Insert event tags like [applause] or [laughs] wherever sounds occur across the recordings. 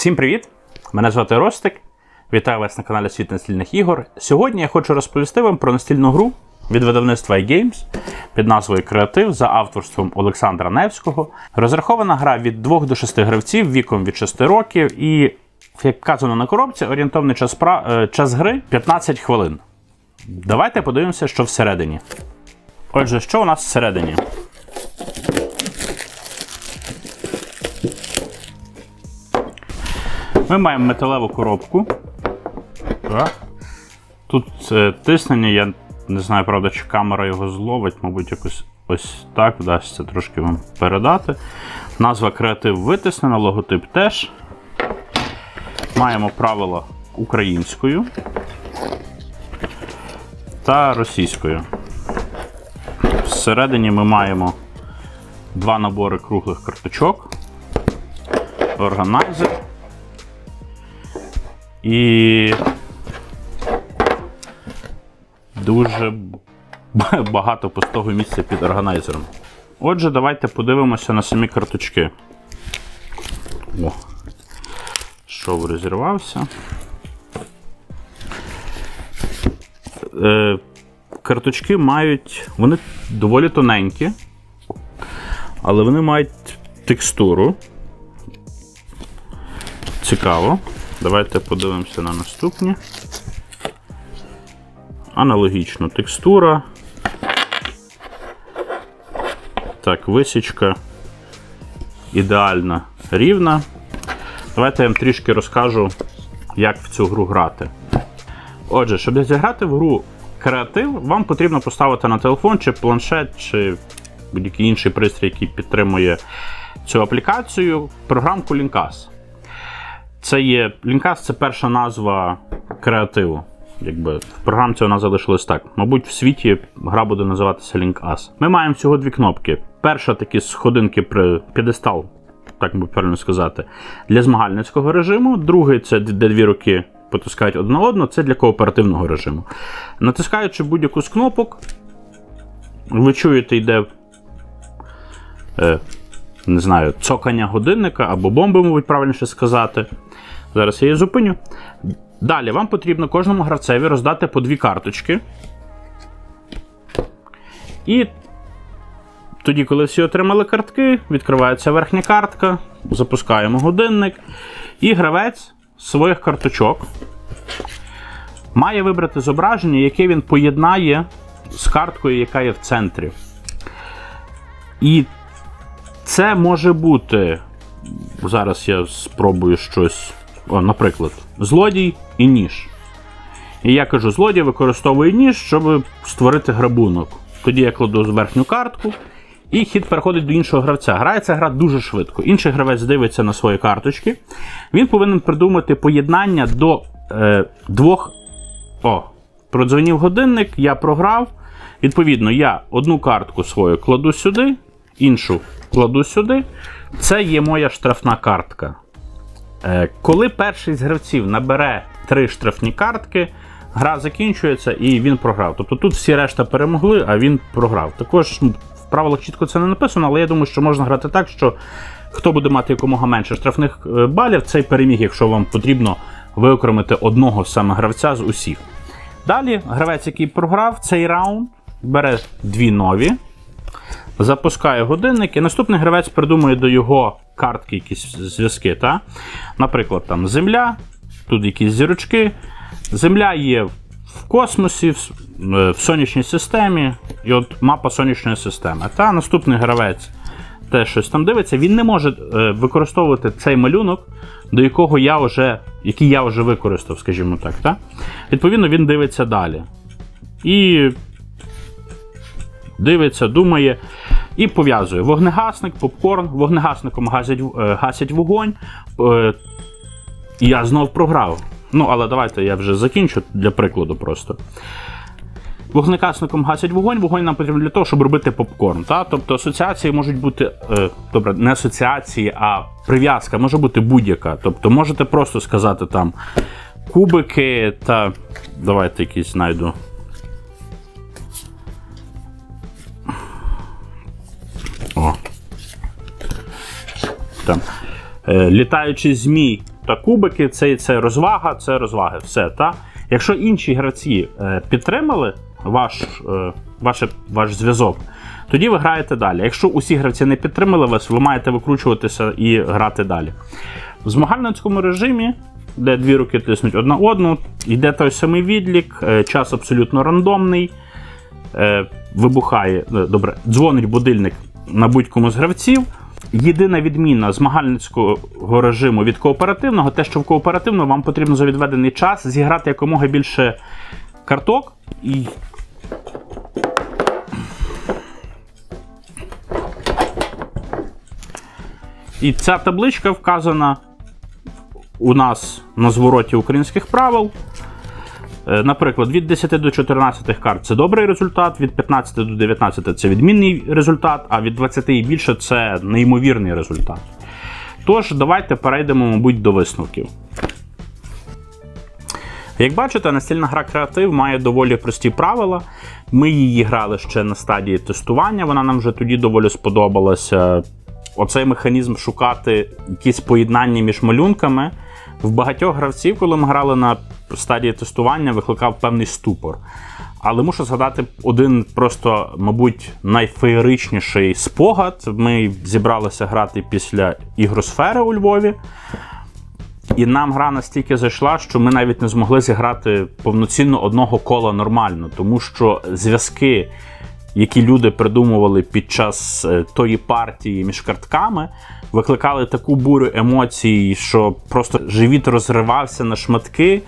Всім привіт! Мене звати Ростик. Вітаю вас на каналі Світ настільних ігор. Сьогодні я хочу розповісти вам про настільну гру від видавництва iGames під назвою Креатив за авторством Олександра Невського. Розрахована гра від 2 до 6 гравців віком від 6 років і, як вказано на коробці, орієнтовний час, пра... е, час гри 15 хвилин. Давайте подивимося, що всередині. Отже, що у нас всередині? Ми маємо металеву коробку. Так. Тут е, тиснення, я не знаю, правда, чи камера його зловить, мабуть, якось ось так вдасться трошки вам передати. Назва креатив витиснена, логотип теж. Маємо правила українською та російською. Всередині ми маємо два набори круглих карточок, органайзер. І дуже [laughs] багато пустого місця під органайзером. Отже, давайте подивимося на самі карточки. О, шов розірвався. Е, Карточки мають. Вони доволі тоненькі, але вони мають текстуру. Цікаво. Давайте подивимося на наступні. Аналогічно текстура. Так, висічка ідеальна рівна. Давайте я вам трішки розкажу, як в цю гру грати. Отже, щоб зіграти в гру креатив, вам потрібно поставити на телефон, чи планшет, чи будь-який інший пристрій, який підтримує цю аплікацію, програмку Linkas. Це є Linkas це перша назва креативу. Якби В програмці вона залишилась так. Мабуть, в світі гра буде називатися Linkas. Ми маємо всього дві кнопки. Перша такі сходинки при п'єдестал, так би правильно сказати, для змагальницького режиму. Другий це де дві руки потискають одна одну, це для кооперативного режиму. Натискаючи будь-яку з кнопок, ви чуєте, йде. Е, не знаю, цокання годинника або бомби, мабуть, правильніше сказати. Зараз я її зупиню. Далі вам потрібно кожному гравцеві роздати по дві карточки. І тоді, коли всі отримали картки, відкривається верхня картка, запускаємо годинник. І гравець своїх карточок має вибрати зображення, яке він поєднає з карткою, яка є в центрі. І це може бути. Зараз я спробую щось. О, Наприклад, злодій і ніж. І я кажу, злодій використовує ніж, щоб створити грабунок. Тоді я кладу верхню картку, і хід переходить до іншого гравця. Грається гра дуже швидко. Інший гравець дивиться на свої карточки. Він повинен придумати поєднання до е, двох. О, продзвонів годинник, я програв. Відповідно, я одну картку свою кладу сюди, іншу кладу сюди. Це є моя штрафна картка. Е, коли перший з гравців набере три штрафні картки, гра закінчується і він програв. Тобто тут всі решта перемогли, а він програв. Також в правилах чітко це не написано, але я думаю, що можна грати так, що хто буде мати якомога менше штрафних е, балів, цей переміг, якщо вам потрібно виокремити одного саме гравця з усіх. Далі гравець, який програв цей раунд, бере дві нові. Запускає годинник, і наступний гравець придумує до його картки якісь зв'язки. Та? Наприклад, там Земля, тут якісь зірочки. Земля є в космосі, в, в сонячній системі, і от мапа сонячної системи. Та Наступний гравець теж щось там дивиться, він не може е, використовувати цей малюнок, до якого я вже, який я вже використав, скажімо так. Та? Відповідно, він дивиться далі. І дивиться, думає і пов'язує вогнегасник, попкорн, вогнегасником гасять, е, гасять вогонь. Е, я знов програв. Ну, але давайте я вже закінчу для прикладу просто. Вогнегасником гасять вогонь, вогонь нам потрібен для того, щоб робити попкорн. Та? Тобто асоціації можуть бути, е, добре, не асоціації, а прив'язка може бути будь-яка. Тобто можете просто сказати там кубики та. Давайте якісь знайду. Там. Е, літаючий змій. та кубики, це, це розвага, це розваги. Все. Та? Якщо інші гравці е, підтримали ваш, е, ваше, ваш зв'язок, тоді ви граєте далі. Якщо усі гравці не підтримали вас, ви маєте викручуватися і грати далі. В змагальницькому режимі, де дві руки тиснуть одна одну, йде той самий відлік, час абсолютно рандомний. Вибухає, добре, дзвонить будильник на будь-кому з гравців. Єдина відміна змагальницького режиму від кооперативного, те, що в кооперативному вам потрібно за відведений час зіграти якомога більше карток і. І ця табличка вказана у нас на звороті українських правил. Е, Наприклад, від 10 до 14 карт це добрий результат, від 15 до 19 це відмінний результат, а від 20 і більше це неймовірний результат. Тож, давайте перейдемо, мабуть, до висновків. Як бачите, настільна гра креатив має доволі прості правила. Ми її грали ще на стадії тестування, вона нам вже тоді доволі сподобалася. Оцей механізм шукати якісь поєднання між малюнками. В багатьох гравців, коли ми грали на стадії тестування, викликав певний ступор. Але мушу згадати один просто, мабуть, найфеєричніший спогад. Ми зібралися грати після ігросфери у Львові. І нам гра настільки зайшла, що ми навіть не змогли зіграти повноцінно одного кола нормально, тому що зв'язки, які люди придумували під час е, тої партії між картками, викликали таку бурю емоцій, що просто живіт розривався на шматки.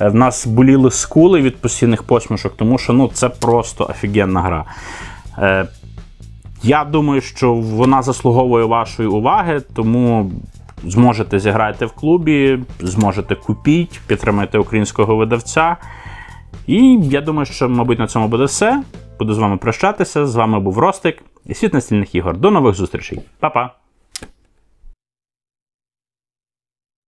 Е, В нас боліли скули від постійних посмішок, тому що ну, це просто офігенна гра. Е, я думаю, що вона заслуговує вашої уваги, тому зможете зіграти в клубі, зможете купіть, підтримати українського видавця. І я думаю, що, мабуть, на цьому буде все. Буду з вами прощатися. З вами був Ростик і світ настільних ігор. До нових зустрічей. Па-па!